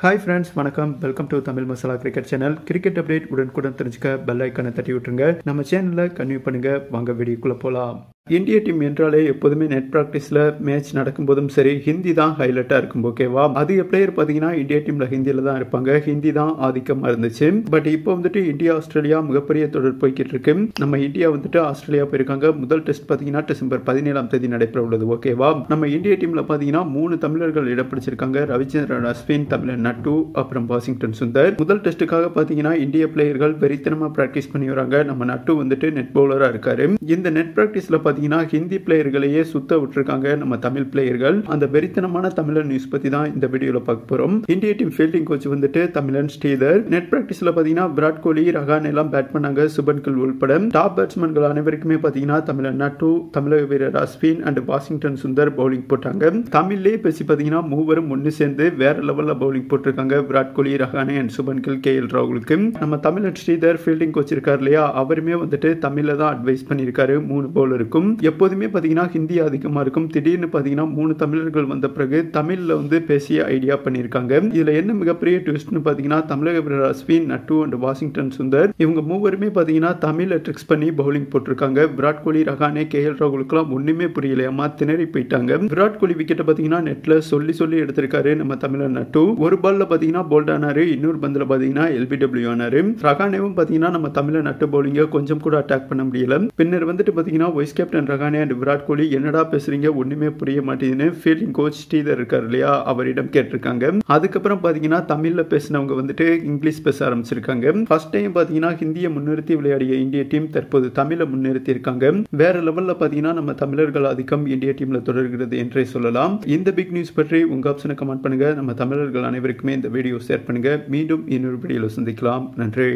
Hi friends வணக்கம். Welcome to Tamil Masala cricket channel cricket update உடனுக்குடன் தெரிஞ்சுக்க bell ஐக்கனை தட்டி விட்டுருங்க. நம்ம சேனலில் கன்வியூ பண்ணுங்க. வாங்க வீடியோக்குள்ள போகலாம் இந்திய டீம் என்றாலே எப்போதுமே நெட் ப்ராக்டிஸில் மேட்ச் நடக்கும்போதும் சரி ஹிந்தி தான் ஹைலைட்டாக இருக்கும் ஓகேவா அதிக பிளேயர் பார்த்தீங்கன்னா இந்தியா டீமில் ஹிந்தியில் தான் இருப்பாங்க. ஹிந்தி தான் ஆதிக்கமாக இருந்துச்சு. பட் இப்போ வந்துட்டு இந்தியா ஆஸ்திரேலியா மிகப்பெரிய தொடர் போய்கிட்டு இருக்கு. நம்ம இந்தியா வந்துட்டு ஆஸ்திரேலியா போயிருக்காங்க. முதல் டெஸ்ட் பார்த்தீங்கன்னா டிசம்பர் பதினேழாம் தேதி நடைபெற உள்ளது ஓகேவா நம்ம இந்திய டீமில் பார்த்தீங்கன்னா மூணு தமிழர்கள் இடம் பிடிச்சிருக்காங்க ரவிச்சந்திரன் அஸ்வின் தமிழன் நட்டு அப்புறம் வாஷிங்டன் சுந்தர். முதல் டெஸ்ட்டுக்காக பார்த்தீங்கன்னா இந்திய பிளேயர்கள் வெறித்தனமாக ப்ராக்டிஸ் பண்ணி வராங்க. நம்ம நட்டு வந்துட்டு நெட் பவுலராக இருக்காரு. இந்த நெட் ப்ராக்டிஸில் பார்த்தீங்கன்னா ஹிந்தி பிளேயர்களையே சுத்த விட்டுருக்காங்க நம்ம தமிழ் பிளேயர்கள் அந்த வெறித்தனமான தமிழன் நியூஸ் பற்றி தான் இந்த வீடியோவில் பார்க்க போகிறோம் இந்திய டீம் ஃபீல்டிங் கோச் வந்துட்டு தமிழன் ஸ்ரீதர். நெட் ப்ராக்டிஸில் பார்த்தீங்கன்னா விராட் கோலி ரகான் எல்லாம் பேட் பண்ணாங்க சுபன் கில் உள்பட. டாப் பேட்ஸ்மேன்கள் அனைவருக்குமே பார்த்தீங்கன்னா தமிழன் நட்டு தமிழக வீரர் Ashwin and Washington Sundar bowling போட்டாங்க. தமிழ்லேயே பேசி பார்த்தீங்கன்னா மூவரும் ஒன்று சேர்ந்து வேற லெவலில் பவுலிங் போட்டிருக்காங்க Virat Kohli Rahane and Shubman Gill K L ராகுலுக்கு. நம்ம தமிழன் ஸ்ரீதர் ஃபீல்டிங் கோச் இருக்கார் இல்லையா? அவருமே வந்துட்டு தமிழில் தான் அட்வைஸ் பண்ணியிருக்காரு. மூணு பவுலருக்கும் எப்போதுமே பார்த்தீங்கன்னா ஹிந்தி அதிகமாக இருக்கும். திடீர்னு பார்த்தீங்கன்னா மூணு தமிழர்கள் வந்த பிறகு தமிழில் வந்து பேசிய ஐடியா பண்ணியிருக்காங்க. இதில் என்ன மிகப்பெரிய ட்விஸ்ட்னு பார்த்தீங்கன்னா தமிழக வீரர் அஸ்வின் நட்டு அண்ட் வாஷிங்டன் சுந்தர். இவங்க மூவருமே பார்த்தீங்கன்னா தமிழில் ட்ரிக்ஸ் பண்ணி பவுலிங் போட்டிருக்காங்க. விராட் கோலி ரஹானே கே எல் ராகுலுக்குலாம் ஒன்றுமே புரியலையாமா திணறி போயிட்டாங்க. விராட் கோலி விக்கெட்டை பார்த்தீங்கன்னா நெட்டில் சொல்லி சொல்லி எடுத்திருக்காரு நம்ம தமிழர் நட்டு. ஒரு பால்ல பார்த்தீங்கன்னா போல்ட் ஆனாரு இன்னொரு பந்தில் பார்த்தீங்கன்னா எல்பிடபிள்யூ ஆனாரு. ரகானேவும் பார்த்தீங்கன்னா நம்ம தமிழர் நட்டு பவுலிங்கை கொஞ்சம் கூட அட்டாக் பண்ண முடியல. பின்னர் வந்துட்டு பார்த்தீங்கன்னா vice captain Rahane and Virat Kohli என்னடா பேசுறீங்க? ஒண்ணுமே புரிய மாட்டேங்குதுன்னு ஃபீல்டிங் கோச் ஸ்ரீதர் இருக்கார் இல்லையா? அவரிடம் கேட்டிருக்காங்க. அதுக்கப்புறம் பார்த்தீங்கன்னா தமிழ்ல பேசினவங்க வந்துட்டு இங்கிலீஷ் பேச ஆரம்பிச்சிருக்காங்க. ஃபர்ஸ்ட் டைம் பார்த்தீங்கன்னா ஹிந்தியை முன்னிறுத்தி விளையாடிய இந்திய டீம் தற்போது தமிழை முன்னிறுத்தி இருக்காங்க. வேற லெவல்ல பார்த்தீங்கன்னா நம்ம தமிழர்கள் அதிகம் இந்திய டீம்ல தொடர்கிறது என்றே சொல்லலாம். இந்த பிக் நியூஸ் பற்றி உங்க ஆப்ஷனை கமெண்ட் பண்ணுங்க. நம்ம தமிழர்கள் அனைவருக்குமே இந்த வீடியோ ஷேர் பண்ணுங்க. மீண்டும் இன்னொரு வீடியோவில் சந்திக்கலாம். நன்றி.